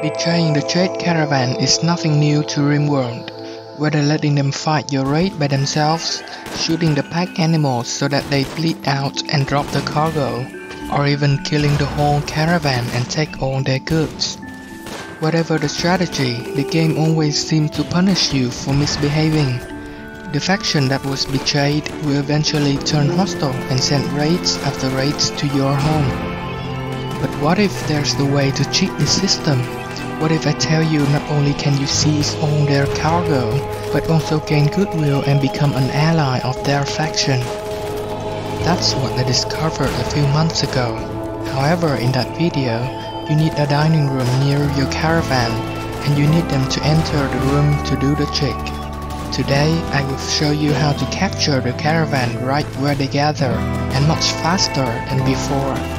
Betraying the trade caravan is nothing new to Rimworld, whether letting them fight your raid by themselves, shooting the pack animals so that they bleed out and drop the cargo, or even killing the whole caravan and take all their goods. Whatever the strategy, the game always seems to punish you for misbehaving. The faction that was betrayed will eventually turn hostile and send raids after raids to your home. But what if there's the way to cheat the system? What if I tell you not only can you seize all their cargo, but also gain goodwill and become an ally of their faction? That's what I discovered a few months ago. However, in that video, you need a dining room near your caravan, and you need them to enter the room to do the trick. Today, I will show you how to capture the caravan right where they gather, and much faster than before.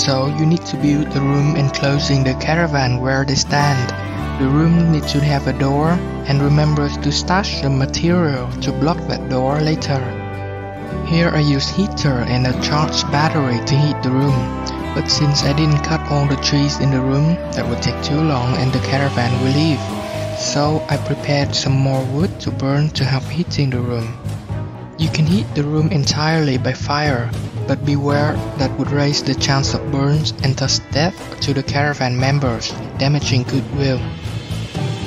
So you need to build the room enclosing the caravan where they stand. The room needs to have a door, and remember to stash the material to block that door later. Here I use heater and a charged battery to heat the room, but since I didn't cut all the trees in the room, that would take too long and the caravan will leave. So I prepared some more wood to burn to help heating the room. You can heat the room entirely by fire, but beware that would raise the chance of burns and thus death to the caravan members, damaging goodwill.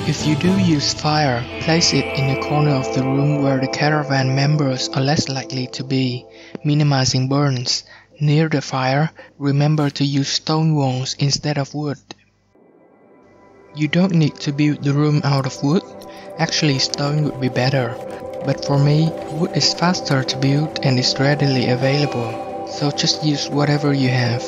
If you do use fire, place it in a corner of the room where the caravan members are less likely to be, minimizing burns. Near the fire, remember to use stone walls instead of wood. You don't need to build the room out of wood, actually stone would be better, but for me, wood is faster to build and is readily available, so just use whatever you have.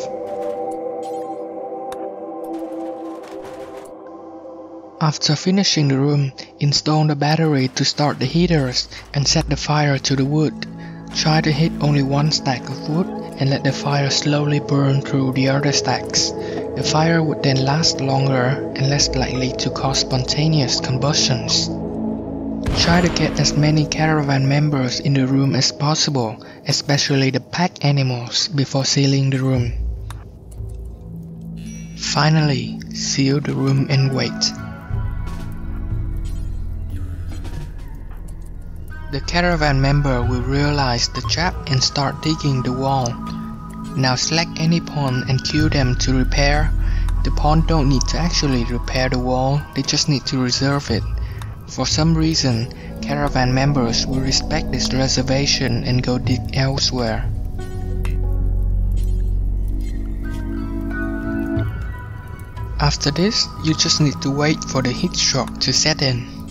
After finishing the room, install the battery to start the heaters and set the fire to the wood. Try to hit only one stack of wood and let the fire slowly burn through the other stacks. The fire would then last longer and less likely to cause spontaneous combustions. Try to get as many caravan members in the room as possible, especially the pack animals, before sealing the room. Finally, seal the room and wait. The caravan member will realize the trap and start digging the wall. Now select any pawn and kill them to repair. The pawn don't need to actually repair the wall, they just need to reserve it. For some reason, caravan members will respect this reservation and go dig elsewhere. After this, you just need to wait for the heat shock to set in.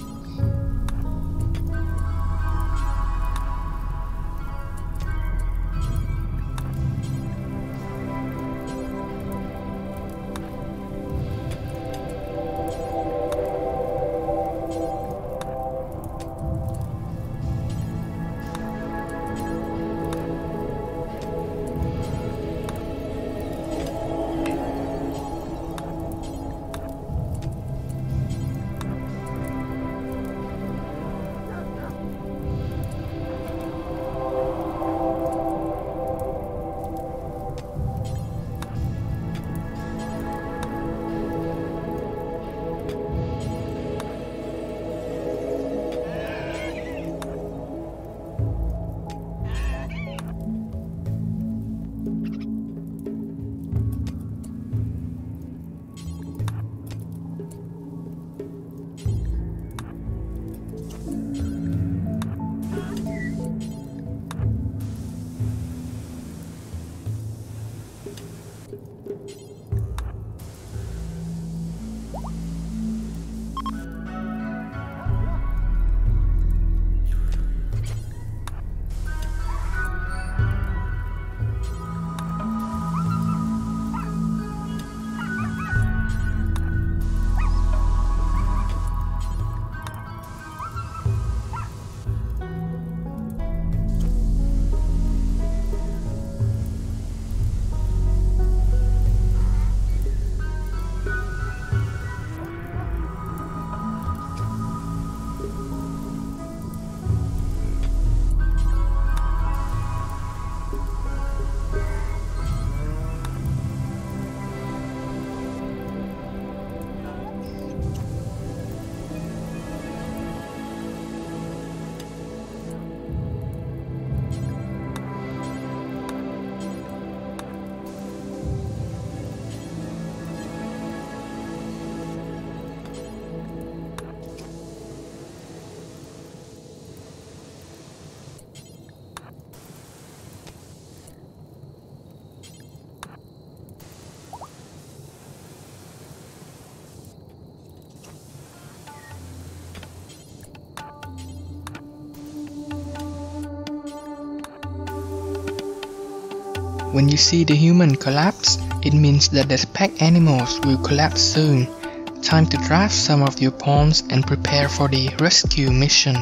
When you see the human collapse, it means that the pack animals will collapse soon. Time to draft some of your pawns and prepare for the rescue mission.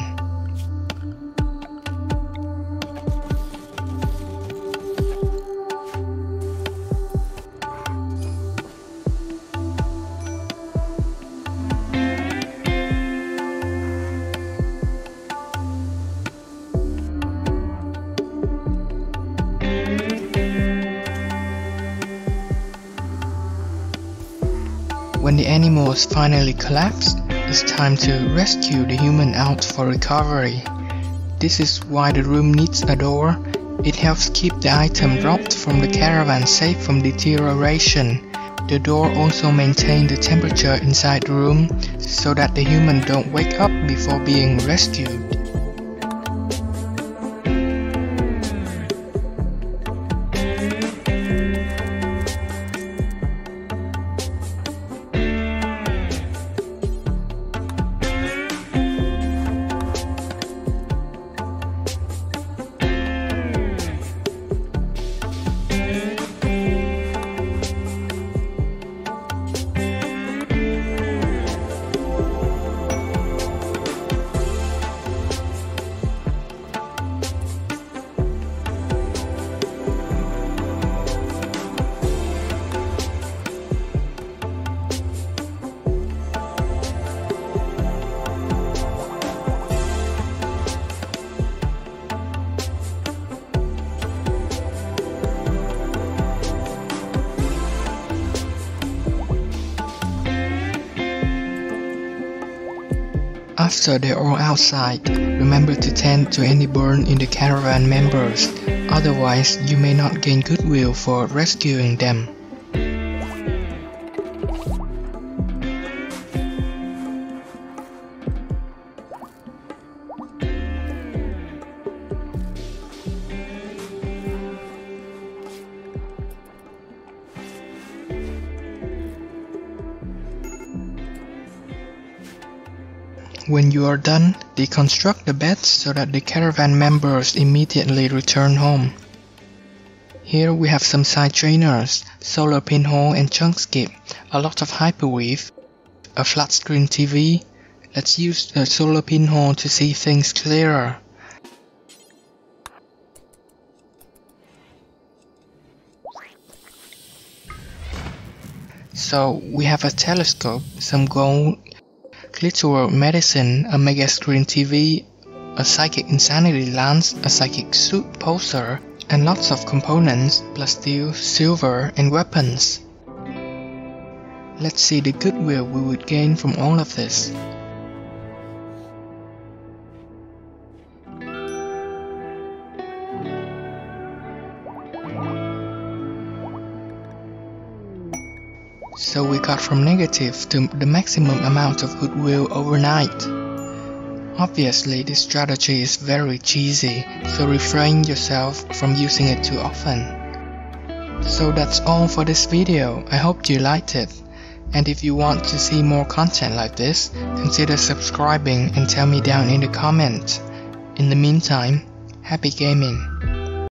When the animal is finally collapsed, it's time to rescue the human out for recovery. This is why the room needs a door. It helps keep the item dropped from the caravan safe from deterioration. The door also maintains the temperature inside the room so that the human don't wake up before being rescued. After they're all outside, remember to tend to any burn in the caravan members, otherwise you may not gain goodwill for rescuing them. When you are done, deconstruct the beds so that the caravan members immediately return home. Here we have some psytrainers, solar pinhole and chunk skip, a lot of hyperweave, a flat screen TV. Let's use the solar pinhole to see things clearer. So we have a telescope, some gold glitterworld medicine, a mega screen TV, a psychic insanity lance, a psychic soothe pulser, and lots of components plus steel, silver, and weapons. Let's see the goodwill we would gain from all of this. So we got from negative to the maximum amount of goodwill overnight. Obviously this strategy is very cheesy, so refrain yourself from using it too often. So that's all for this video, I hope you liked it. And if you want to see more content like this, consider subscribing and tell me down in the comments. In the meantime, happy gaming!